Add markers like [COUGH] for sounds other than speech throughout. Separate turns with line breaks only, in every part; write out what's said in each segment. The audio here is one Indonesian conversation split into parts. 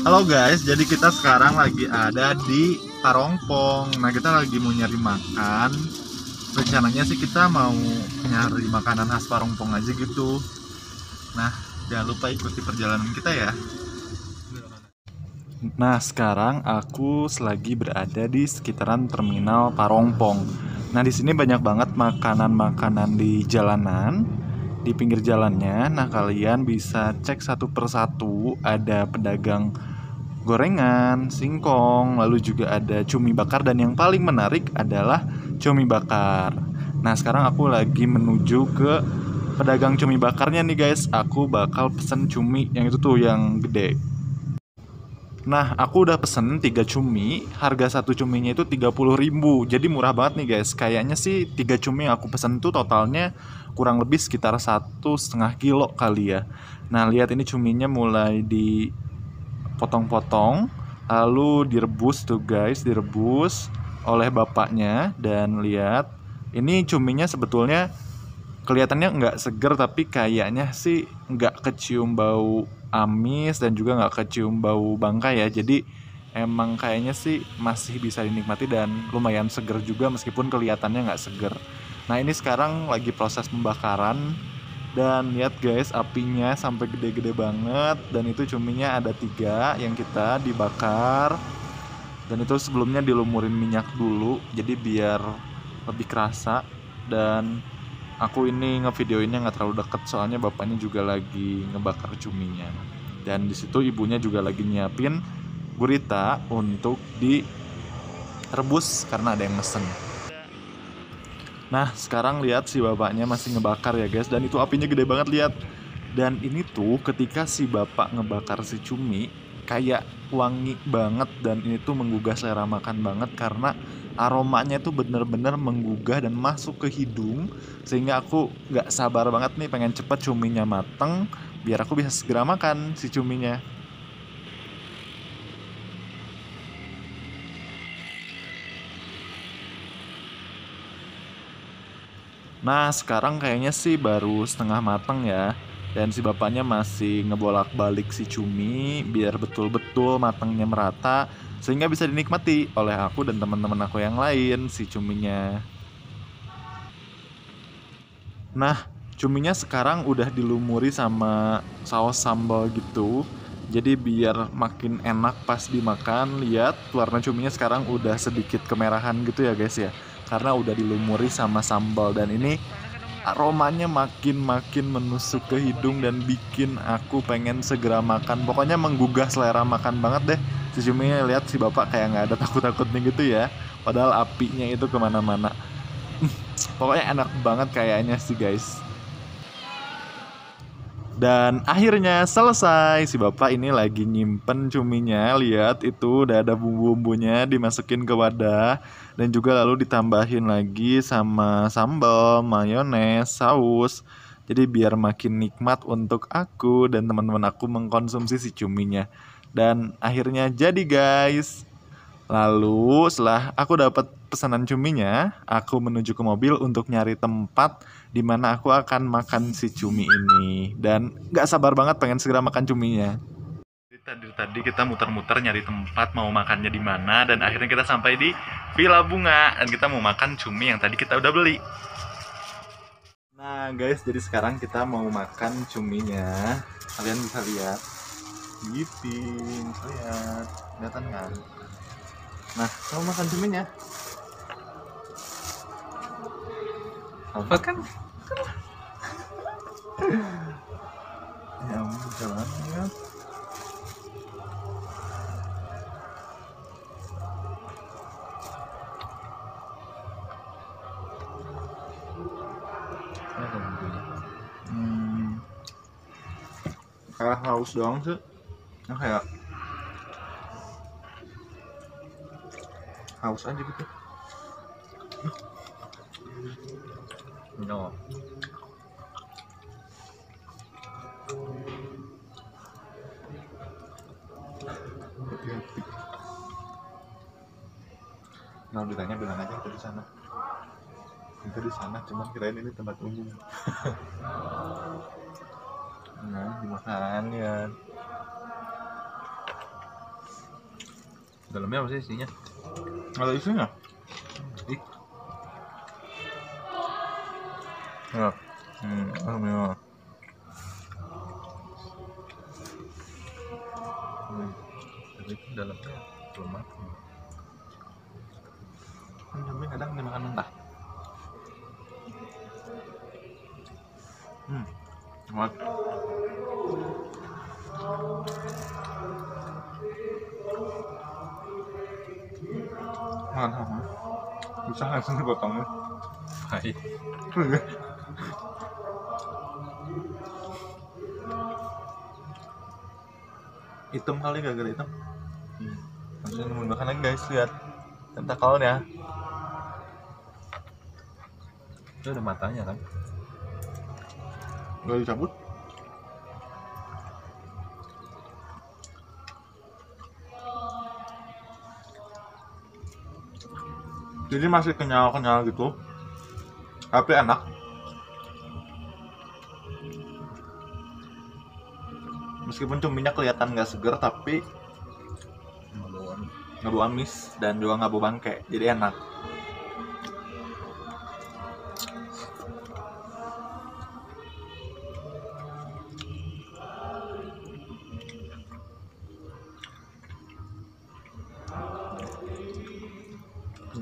Halo guys, jadi kita sekarang lagi ada di Parongpong. Nah, kita lagi mau nyari makan. Rencananya sih kita mau nyari makanan khas Parongpong aja gitu. Nah, jangan lupa ikuti perjalanan kita ya. Nah, sekarang aku selagi berada di sekitaran terminal Parongpong. Nah, di sini banyak banget makanan-makanan di jalanan, di pinggir jalannya. Nah, kalian bisa cek satu persatu. Ada pedagang gorengan, singkong, lalu juga ada cumi bakar dan yang paling menarik adalah cumi bakar. Nah, sekarang aku lagi menuju ke pedagang cumi bakarnya nih guys. Aku bakal pesen cumi yang itu tuh yang gede. Nah, aku udah pesen 3 cumi, harga satu cuminya itu 30 ribu Jadi murah banget nih guys. Kayaknya sih 3 cumi yang aku pesen tuh totalnya kurang lebih sekitar satu setengah kilo kali ya. Nah, lihat ini cuminya mulai dipotong-potong, lalu direbus tuh guys, direbus oleh bapaknya dan lihat ini cuminya sebetulnya kelihatannya nggak seger tapi kayaknya sih nggak kecium bau amis dan juga nggak kecium bau bangkai ya. Jadi emang kayaknya sih masih bisa dinikmati dan lumayan seger juga meskipun kelihatannya nggak seger. Nah ini sekarang lagi proses pembakaran dan lihat guys apinya sampai gede-gede banget dan itu cuminya ada tiga yang kita dibakar dan itu sebelumnya dilumurin minyak dulu jadi biar lebih kerasa dan aku ini ngevideoinnya nggak terlalu deket soalnya bapaknya juga lagi ngebakar cuminya. Dan di situ ibunya juga lagi nyiapin gurita untuk direbus karena ada yang mesen. Nah sekarang lihat si bapaknya masih ngebakar ya guys. Dan itu apinya gede banget lihat. Dan ini tuh ketika si bapak ngebakar si cumi kayak wangi banget. Dan ini tuh menggugah selera makan banget karena aromanya itu bener-bener menggugah dan masuk ke hidung sehingga aku nggak sabar banget nih pengen cepet cuminya mateng biar aku bisa segera makan si cuminya. Nah sekarang kayaknya sih baru setengah mateng ya Dan si bapaknya masih ngebolak balik si cumi Biar betul-betul matangnya merata sehingga bisa dinikmati oleh aku dan teman-teman aku yang lain si cuminya. Nah, cuminya sekarang udah dilumuri sama saus sambal gitu. Jadi biar makin enak pas dimakan, lihat warna cuminya sekarang udah sedikit kemerahan gitu ya guys ya. Karena udah dilumuri sama sambal dan ini aromanya makin makin menusuk ke hidung dan bikin aku pengen segera makan. Pokoknya menggugah selera makan banget deh si Cumi lihat si bapak kayak nggak ada takut-takutnya gitu ya. Padahal apinya itu ke mana-mana. Pokoknya enak banget kayaknya sih guys. Dan akhirnya selesai. Si bapak ini lagi nyimpen cuminya. Lihat itu udah ada bumbu-bumbunya dimasukin ke wadah. Dan juga lalu ditambahin lagi sama sambal mayones saus. Jadi biar makin nikmat untuk aku dan teman-teman aku mengkonsumsi si cuminya dan akhirnya jadi guys. Lalu setelah aku dapat pesanan cuminya aku menuju ke mobil untuk nyari tempat di mana aku akan makan si cumi ini. Dan gak sabar banget pengen segera makan cuminya. Tadi tadi kita muter-muter nyari tempat mau makannya di mana dan akhirnya kita sampai di Villa Bunga. Dan kita mau makan cumi yang tadi kita udah beli. Nah guys jadi sekarang kita mau makan cuminya. Kalian bisa lihat Giping, lihat, kelihatan kan? Nah, kamu makan cuminya?
Apa kan? [LAUGHS]
ya ampun, jalan ya. Hmm. Kayak haus doang sih nah, kayak haus aja gitu. No. Hati-hati nah ditanya bilang aja kita di sana. Kita di sana cuman kirain ini tempat umum. [LAUGHS] Nah dimakan ya
Dalamnya apa sih isinya?
ada isinya
Ih,
ya hmm alhamdulillah
hmm. tapi itu dalamnya belum matang.
kan kadang dimakan mentah hmm Enak. mantap Mas. bisa nggak sih potongnya
Baik. [LAUGHS]
hitam kali gak gara hitam
Hmm.
langsung lagi guys lihat tentakelnya
Itu ada matanya kan?
gak dicabut jadi masih kenyal-kenyal gitu. Tapi enak. Meskipun cuminya kelihatan nggak seger tapi nggak bau amis dan juga nggak bau bangke. Jadi enak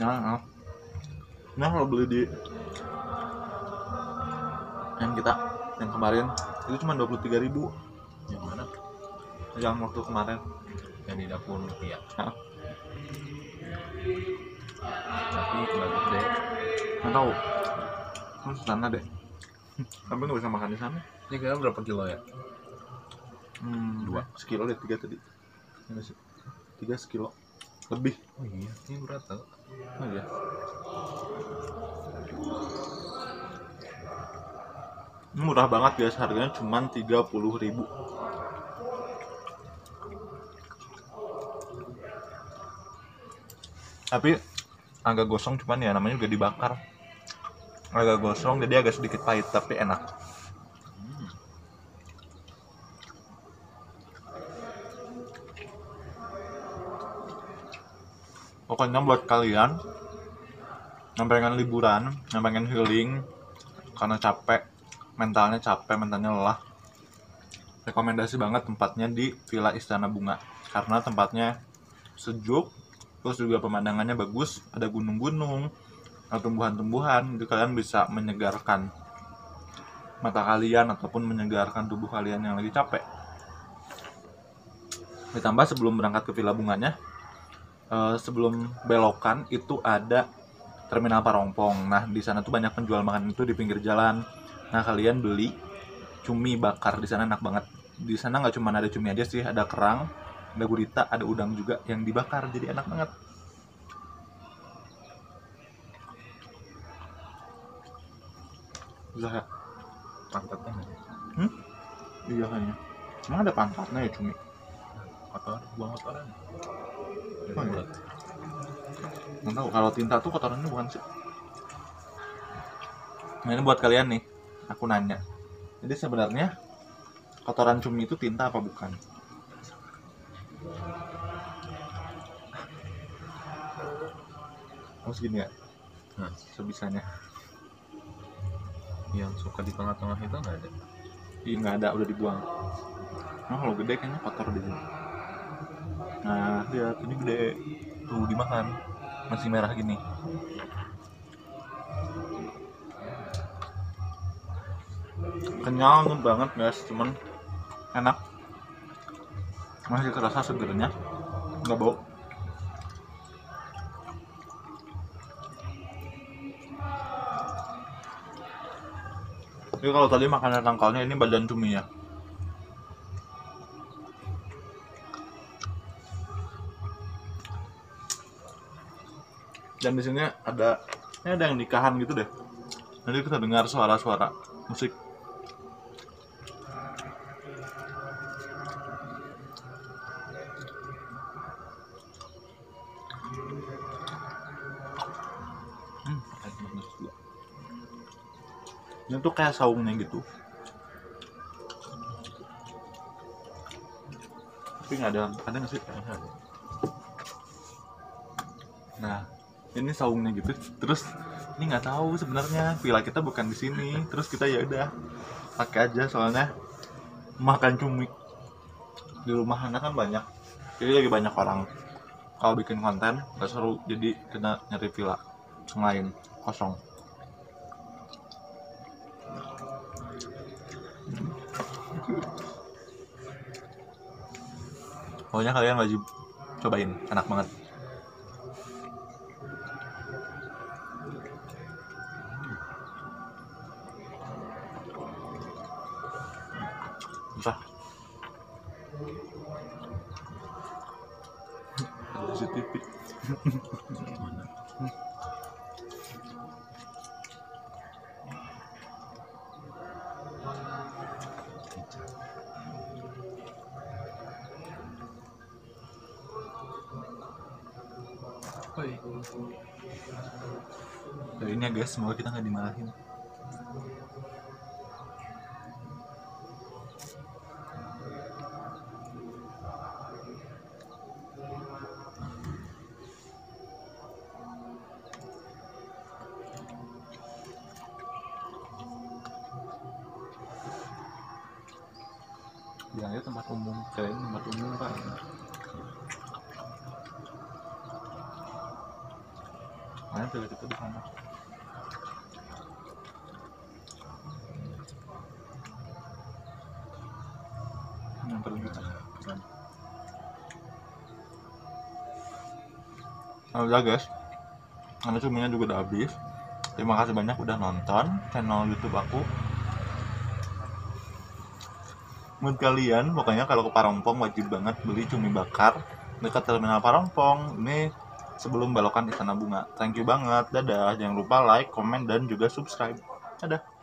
nah, nah kalau beli di yang kita yang kemarin itu cuma 23.000 ribu.
Yang mana?
yang waktu kemarin.
Yang di dapur ya. Tapi nggak gede.
nggak tahu. Terus sana deh. Tapi nggak bisa makan di sana.
Ini kira berapa kilo ya?
Hmm,
Dua.
sekilo deh tiga tadi. Tiga sekilo lebih.
Oh iya, ini berat tau.
oh iya. Ini murah banget guys harganya cuma 30.000 ribu. Tapi agak gosong cuman ya namanya juga dibakar. Agak gosong jadi agak sedikit pahit tapi enak pokoknya buat kalian yang pengen liburan yang pengen healing karena capek mentalnya capek mentalnya lelah rekomendasi banget tempatnya di Villa Istana Bunga. Karena tempatnya sejuk terus juga pemandangannya bagus ada gunung-gunung ada tumbuhan-tumbuhan jadi kalian bisa menyegarkan mata kalian ataupun menyegarkan tubuh kalian yang lagi capek. Ditambah sebelum berangkat ke Villa Bunganya eh, sebelum belokan itu ada terminal Parompong. Nah, di sana tuh banyak penjual makanan itu di pinggir jalan. Nah, kalian beli cumi bakar di sana enak banget. Di sana nggak cuma ada cumi aja sih, ada kerang, ada gurita, ada udang juga yang dibakar. Jadi enak banget. Ya?
Pantatnya ada.
Iya kayaknya. Emang ada pantatnya ya cumi?
kotor, buang kotoran.
Oh, iya. Nggak tahu kalau tinta tuh kotorannya bukan sih. Nah ini buat kalian nih, aku nanya. Jadi sebenarnya kotoran cumi itu tinta apa bukan? Oh segini ya?
Nah.
Sebisanya.
Yang suka di tengah-tengah itu nggak ada.
Ih nggak ada, udah dibuang. Nah kalau gede kayaknya kotor di sini. Nah lihat ini gede, tuh dimakan, masih merah gini. Kenyal banget guys, cuman enak. Masih kerasa segernya, nggak bau. Jadi kalau tadi makanan tangkalnya ini badan cuminya. Dan di sini ada ini ada yang nikahan gitu deh. Nanti kita dengar suara-suara musik. Hmm. Ini tuh kayak saungnya gitu. Tapi nggak ada, ada nggak sih? Nah ini saungnya gitu. Terus ini nggak tahu sebenarnya villa kita bukan di sini. Terus kita ya udah pakai aja soalnya makan cumi. Di rumah anak kan banyak. Jadi lagi banyak orang. Kalau bikin konten nggak seru. Jadi kita nyari villa yang lain kosong. Pokoknya kalian wajib cobain. Enak banget susah CCTV Woi. Dari ini ya guys, semoga kita nggak dimarahin. Bilangnya tempat umum, kalian tempat umum pak. Mana tuh kita di sana? Nyamperin kita. Bukan. Nah, udah guys, karena cuminya juga udah habis. Terima kasih banyak udah nonton channel YouTube aku. Buat kalian, pokoknya kalau ke Parongpong wajib banget beli cumi bakar dekat terminal Parongpong. Ini sebelum belokan Istana Bunga. Thank you banget. Dadah. Jangan lupa like, komen, dan juga subscribe. Dadah.